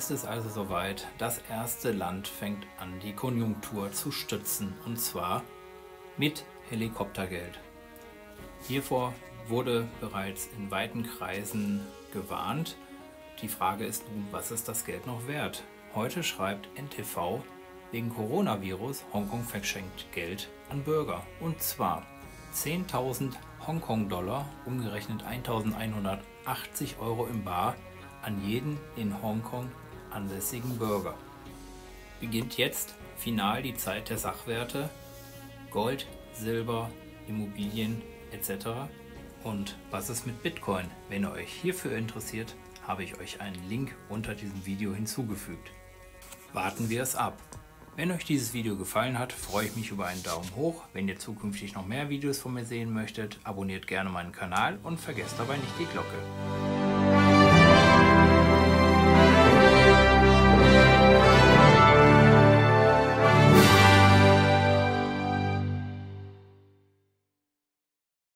ist es also soweit. Das erste Land fängt an, die Konjunktur zu stützen und zwar mit Helikoptergeld. Hiervor wurde bereits in weiten Kreisen gewarnt. Die Frage ist nun, was ist das Geld noch wert? Heute schreibt NTV, wegen Coronavirus Hongkong verschenkt Geld an Bürger. Und zwar 10.000 Hongkong-Dollar, umgerechnet 1.180 Euro im Bar, an jeden in Hongkong ansässigen Bürger. Beginnt jetzt final die Zeit der Sachwerte Gold, Silber, Immobilien etc. Und was ist mit Bitcoin? Wenn ihr euch hierfür interessiert, habe ich euch einen Link unter diesem Video hinzugefügt. Warten wir es ab. Wenn euch dieses Video gefallen hat, freue ich mich über einen Daumen hoch. Wenn ihr zukünftig noch mehr Videos von mir sehen möchtet, abonniert gerne meinen Kanal und vergesst dabei nicht die Glocke.